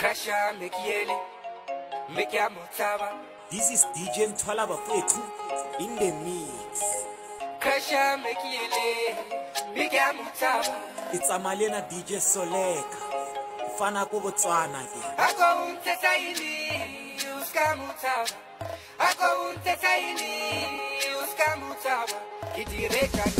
crasha mekiyele mekya motsaba this is dj mthwala bafethu in the mix crasha mekiyele mekya motsaba itsamalena dj soleka ufana ko botswana ke ako untsetsa ini e uska motsaba ako untsetsa ini e uska motsaba ke direka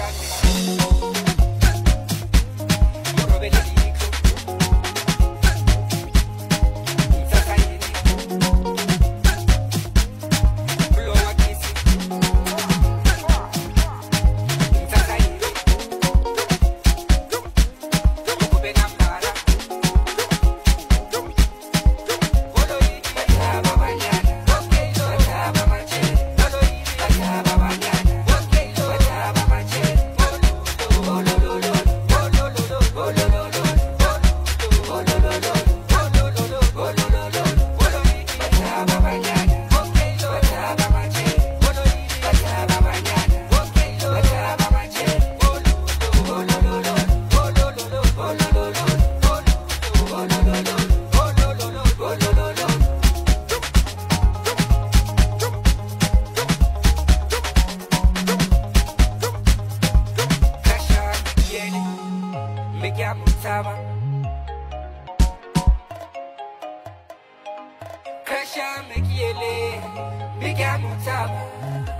Johnny. que ya Kasha me kiele, me ya me